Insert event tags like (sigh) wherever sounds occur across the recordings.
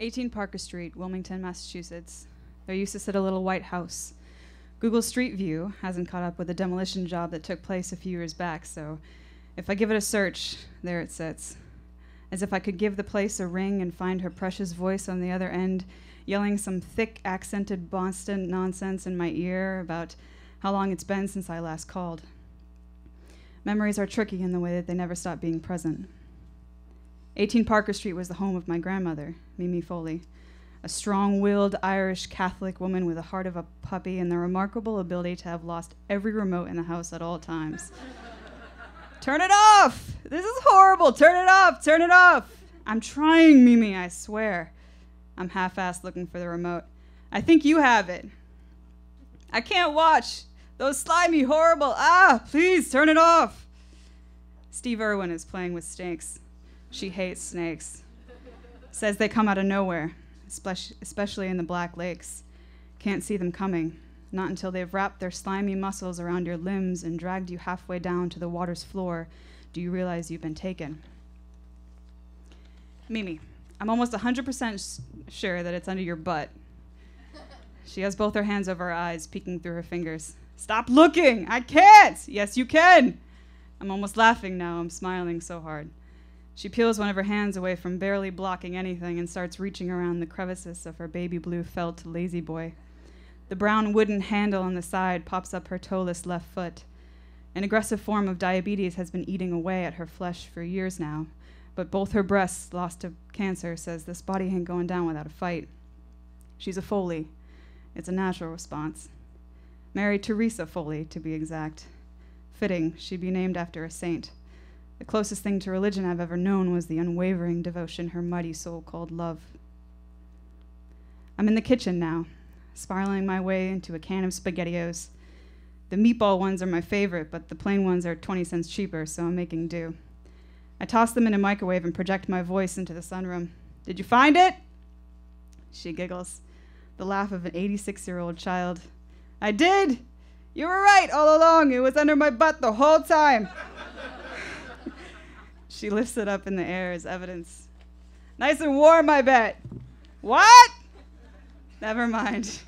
18 Parker Street, Wilmington, Massachusetts. There used to sit a little white house. Google Street View hasn't caught up with the demolition job that took place a few years back, so if I give it a search, there it sits. As if I could give the place a ring and find her precious voice on the other end, yelling some thick, accented Boston nonsense in my ear about how long it's been since I last called. Memories are tricky in the way that they never stop being present. 18 Parker Street was the home of my grandmother, Mimi Foley, a strong willed Irish Catholic woman with a heart of a puppy and the remarkable ability to have lost every remote in the house at all times. (laughs) Turn it off! This is horrible! Turn it off! Turn it off! I'm trying, Mimi, I swear. I'm half assed looking for the remote. I think you have it. I can't watch. Those slimy, horrible. Ah, please turn it off. Steve Irwin is playing with snakes. She hates snakes. Says they come out of nowhere, especially in the Black Lakes. Can't see them coming, not until they've wrapped their slimy muscles around your limbs and dragged you halfway down to the water's floor do you realize you've been taken. Mimi, I'm almost 100% sure that it's under your butt. She has both her hands over her eyes, peeking through her fingers. Stop looking! I can't! Yes, you can! I'm almost laughing now. I'm smiling so hard. She peels one of her hands away from barely blocking anything and starts reaching around the crevices of her baby blue felt La-Z-Boy. The brown wooden handle on the side pops up her toeless left foot. An aggressive form of diabetes has been eating away at her flesh for years now, but both her breasts, lost to cancer, says this body ain't going down without a fight. She's a Foley. It's a natural response. Mary Teresa Foley, to be exact. Fitting she'd be named after a saint. The closest thing to religion I've ever known was the unwavering devotion her mighty soul called love. I'm in the kitchen now, spiraling my way into a can of SpaghettiOs. The meatball ones are my favorite, but the plain ones are 20 cents cheaper, so I'm making do. I toss them in a microwave and project my voice into the sunroom. Did you find it? She giggles, the laugh of an 86 year old child. I did. You were right all along. It was under my butt the whole time. She lifts it up in the air as evidence. Nice and warm, I bet. What? Never mind.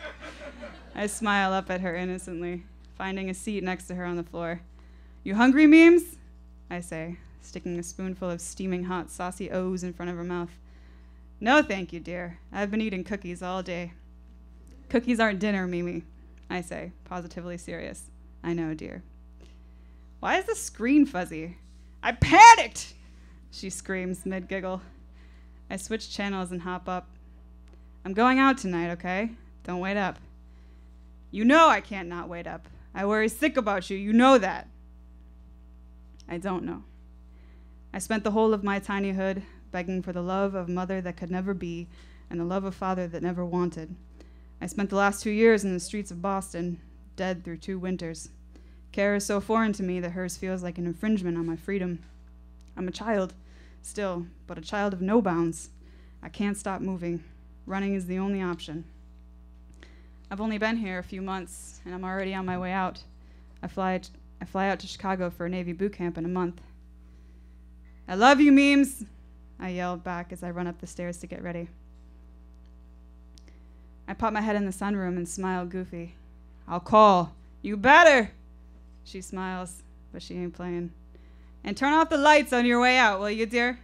I smile up at her innocently, finding a seat next to her on the floor. You hungry, memes? I say, sticking a spoonful of steaming hot saucy O's in front of her mouth. No, thank you, dear. I've been eating cookies all day. Cookies aren't dinner, Mimi. I say, positively serious. I know, dear. Why is the screen fuzzy? I panicked! She screams mid giggle. I switch channels and hop up. I'm going out tonight, okay? Don't wait up. You know I can't not wait up. I worry sick about you. You know that. I don't know. I spent the whole of my tiny hood begging for the love of mother that could never be and the love of father that never wanted. I spent the last two years in the streets of Boston, dead through two winters. Care is so foreign to me that hers feels like an infringement on my freedom. I'm a child, still, but a child of no bounds. I can't stop moving. Running is the only option. I've only been here a few months, and I'm already on my way out. I fly, t- I fly out to Chicago for a Navy boot camp in a month. I love you, memes! I yell back as I run up the stairs to get ready. I pop my head in the sunroom and smile goofy. I'll call. You better! She smiles, but she ain't playing. And turn off the lights on your way out, will you, dear?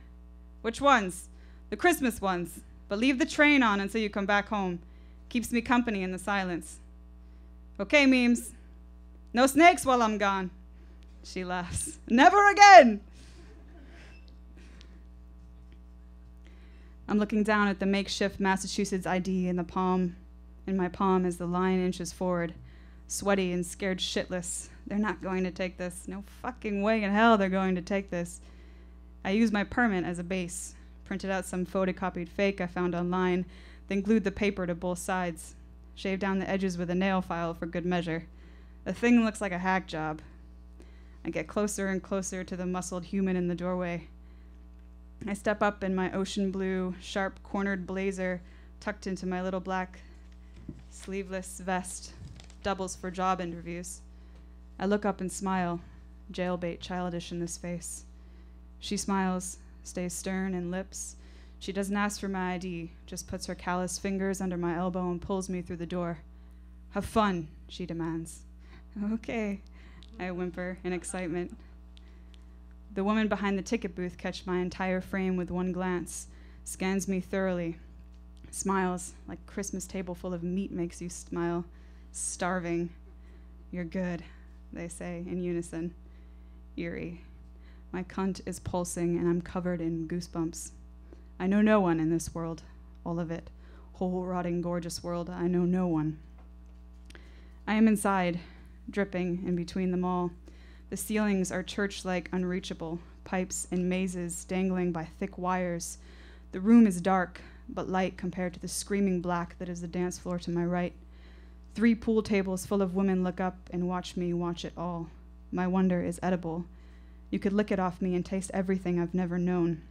Which ones? The Christmas ones. But leave the train on until you come back home. Keeps me company in the silence. Okay, memes. No snakes while I'm gone. She laughs. Never again! I'm looking down at the makeshift Massachusetts ID in the palm. In my palm as the line inches forward, sweaty and scared shitless. They're not going to take this. No fucking way in hell they're going to take this. I use my permit as a base, printed out some photocopied fake I found online, then glued the paper to both sides, shaved down the edges with a nail file for good measure. The thing looks like a hack job. I get closer and closer to the muscled human in the doorway. I step up in my ocean blue, sharp cornered blazer tucked into my little black sleeveless vest, doubles for job interviews. I look up and smile, jailbait childish in this face. She smiles, stays stern in lips. She doesn't ask for my ID, just puts her callous fingers under my elbow and pulls me through the door. Have fun, she demands. Okay, I whimper in excitement. The woman behind the ticket booth catches my entire frame with one glance, scans me thoroughly, smiles like Christmas table full of meat makes you smile, starving. You're good, they say in unison. Eerie. My cunt is pulsing and I'm covered in goosebumps. I know no one in this world, all of it. Whole, rotting, gorgeous world, I know no one. I am inside, dripping in between them all. The ceilings are church like, unreachable, pipes and mazes dangling by thick wires. The room is dark, but light compared to the screaming black that is the dance floor to my right. Three pool tables full of women look up and watch me watch it all. My wonder is edible. You could lick it off me and taste everything I've never known.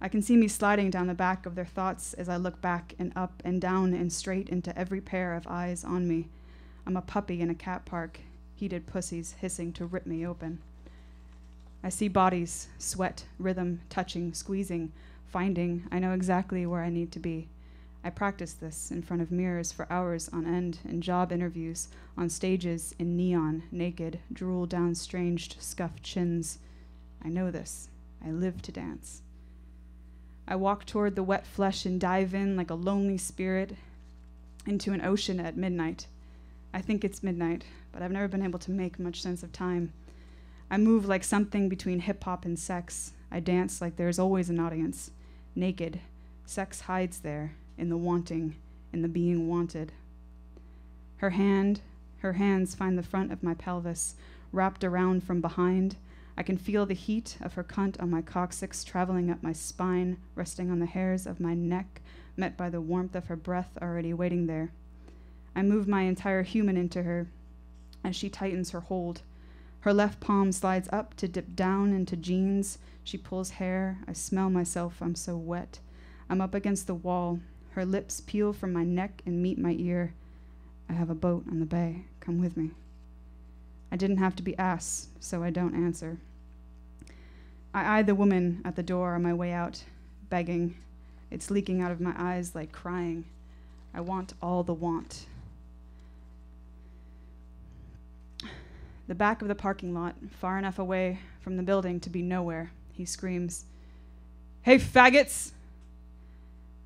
I can see me sliding down the back of their thoughts as I look back and up and down and straight into every pair of eyes on me. I'm a puppy in a cat park, heated pussies hissing to rip me open. I see bodies, sweat, rhythm, touching, squeezing, finding. I know exactly where I need to be. I practice this in front of mirrors for hours on end, in job interviews, on stages, in neon, naked, drool down stranged, scuffed chins. I know this. I live to dance. I walk toward the wet flesh and dive in like a lonely spirit into an ocean at midnight. I think it's midnight, but I've never been able to make much sense of time. I move like something between hip hop and sex. I dance like there is always an audience. Naked. Sex hides there, in the wanting, in the being wanted. Her hand, her hands find the front of my pelvis, wrapped around from behind. I can feel the heat of her cunt on my coccyx traveling up my spine, resting on the hairs of my neck, met by the warmth of her breath already waiting there. I move my entire human into her as she tightens her hold. Her left palm slides up to dip down into jeans. She pulls hair. I smell myself. I'm so wet. I'm up against the wall. Her lips peel from my neck and meet my ear. I have a boat on the bay. Come with me. I didn't have to be asked, so I don't answer. I eye the woman at the door on my way out, begging. It's leaking out of my eyes like crying. I want all the want. The back of the parking lot, far enough away from the building to be nowhere, he screams, Hey, faggots!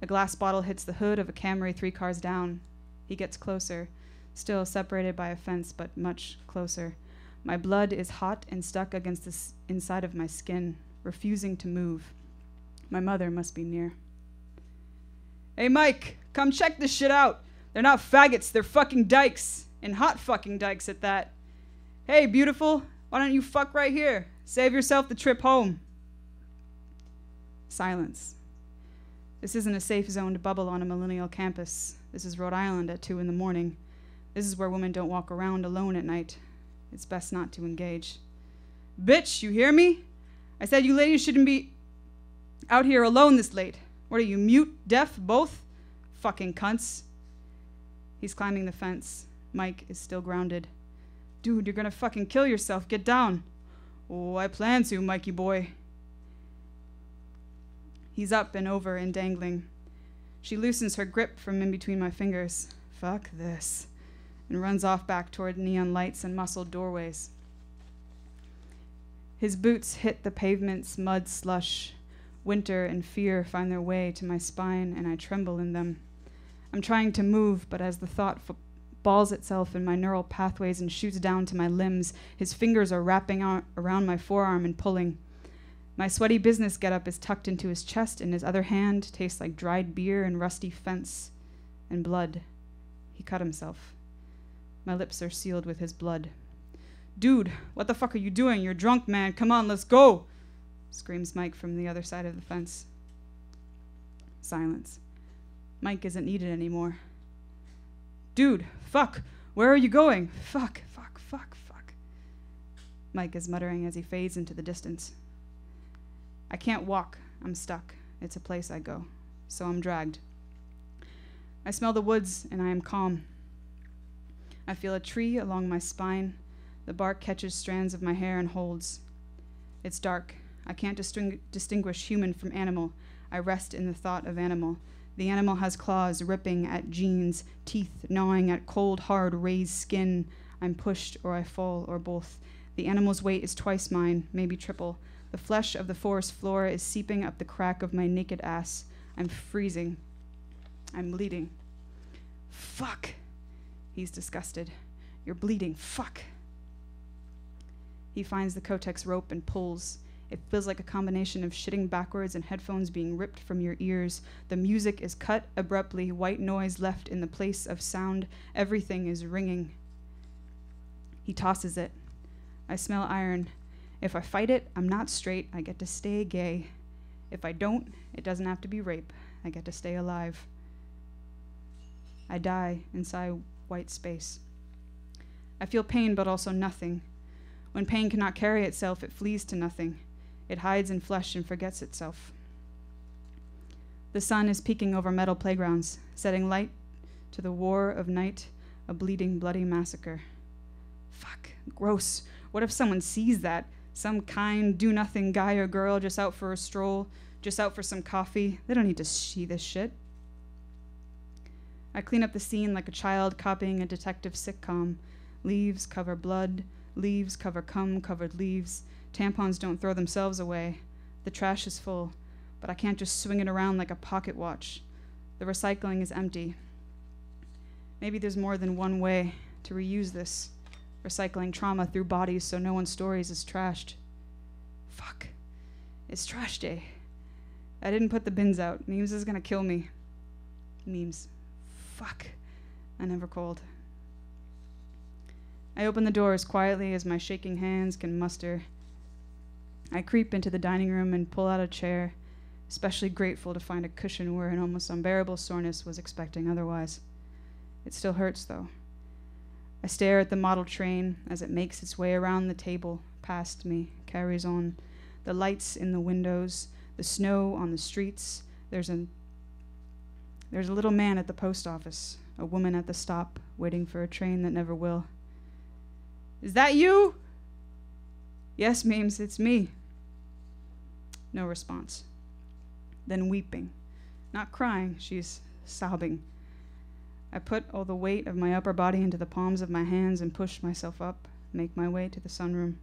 A glass bottle hits the hood of a Camry three cars down. He gets closer, still separated by a fence, but much closer. My blood is hot and stuck against the inside of my skin, refusing to move. My mother must be near. Hey, Mike, come check this shit out. They're not faggots, they're fucking dykes. And hot fucking dykes at that. Hey, beautiful, why don't you fuck right here? Save yourself the trip home. Silence. This isn't a safe zoned bubble on a millennial campus. This is Rhode Island at 2 in the morning. This is where women don't walk around alone at night. It's best not to engage. Bitch, you hear me? I said you ladies shouldn't be out here alone this late. What are you, mute, deaf, both? Fucking cunts. He's climbing the fence. Mike is still grounded. Dude, you're gonna fucking kill yourself. Get down. Oh, I plan to, Mikey boy. He's up and over and dangling. She loosens her grip from in between my fingers. Fuck this. And runs off back toward neon lights and muscled doorways. His boots hit the pavement's mud slush. Winter and fear find their way to my spine, and I tremble in them. I'm trying to move, but as the thought balls itself in my neural pathways and shoots down to my limbs, his fingers are wrapping around my forearm and pulling. My sweaty business getup is tucked into his chest, and his other hand tastes like dried beer and rusty fence and blood. He cut himself. My lips are sealed with his blood. Dude, what the fuck are you doing? You're drunk, man. Come on, let's go. Screams Mike from the other side of the fence. Silence. Mike isn't needed anymore. Dude, fuck. Where are you going? Fuck, fuck, fuck, fuck. Mike is muttering as he fades into the distance. I can't walk. I'm stuck. It's a place I go. So I'm dragged. I smell the woods and I am calm. I feel a tree along my spine. The bark catches strands of my hair and holds. It's dark. I can't disting- distinguish human from animal. I rest in the thought of animal. The animal has claws ripping at jeans, teeth gnawing at cold, hard, raised skin. I'm pushed or I fall or both. The animal's weight is twice mine, maybe triple. The flesh of the forest floor is seeping up the crack of my naked ass. I'm freezing. I'm bleeding. Fuck. He's disgusted. You're bleeding. Fuck. He finds the Kotex rope and pulls. It feels like a combination of shitting backwards and headphones being ripped from your ears. The music is cut abruptly, white noise left in the place of sound. Everything is ringing. He tosses it. I smell iron. If I fight it, I'm not straight. I get to stay gay. If I don't, it doesn't have to be rape. I get to stay alive. I die inside white space. I feel pain, but also nothing. When pain cannot carry itself, it flees to nothing. It hides in flesh and forgets itself. The sun is peeking over metal playgrounds, setting light to the war of night, a bleeding, bloody massacre. Fuck, gross. What if someone sees that? Some kind, do nothing guy or girl just out for a stroll, just out for some coffee. They don't need to see this shit. I clean up the scene like a child copying a detective sitcom. Leaves cover blood, leaves cover cum covered leaves, Tampons don't throw themselves away. The trash is full, but I can't just swing it around like a pocket watch. The recycling is empty. Maybe there's more than one way to reuse this recycling trauma through bodies so no one's stories is trashed. Fuck. It's trash day. I didn't put the bins out. Memes is gonna kill me. Memes. Fuck. I never called. I open the door as quietly as my shaking hands can muster. I creep into the dining room and pull out a chair, especially grateful to find a cushion where an almost unbearable soreness was expecting otherwise. It still hurts, though. I stare at the model train as it makes its way around the table, past me, carries on. The lights in the windows, the snow on the streets. There's a there's a little man at the post office, a woman at the stop, waiting for a train that never will. Is that you? Yes, Memes, it's me. No response. Then weeping. Not crying, she's sobbing. I put all the weight of my upper body into the palms of my hands and pushed myself up, make my way to the sunroom.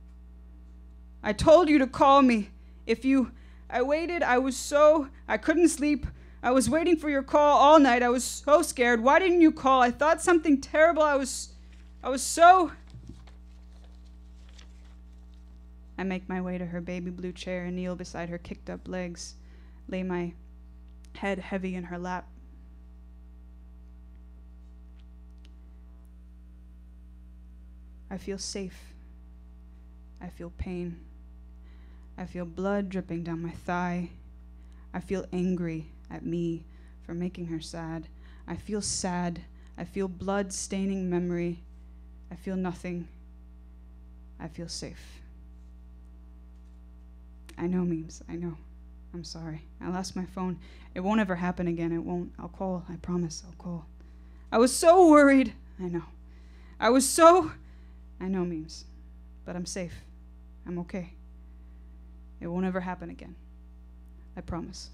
I told you to call me. If you. I waited. I was so. I couldn't sleep. I was waiting for your call all night. I was so scared. Why didn't you call? I thought something terrible. I was. I was so. I make my way to her baby blue chair and kneel beside her kicked up legs, lay my head heavy in her lap. I feel safe. I feel pain. I feel blood dripping down my thigh. I feel angry at me for making her sad. I feel sad. I feel blood staining memory. I feel nothing. I feel safe. I know memes. I know. I'm sorry. I lost my phone. It won't ever happen again. It won't. I'll call. I promise. I'll call. I was so worried. I know. I was so. I know memes. But I'm safe. I'm okay. It won't ever happen again. I promise.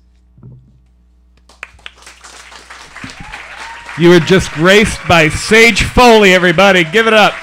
You were just graced by Sage Foley, everybody. Give it up.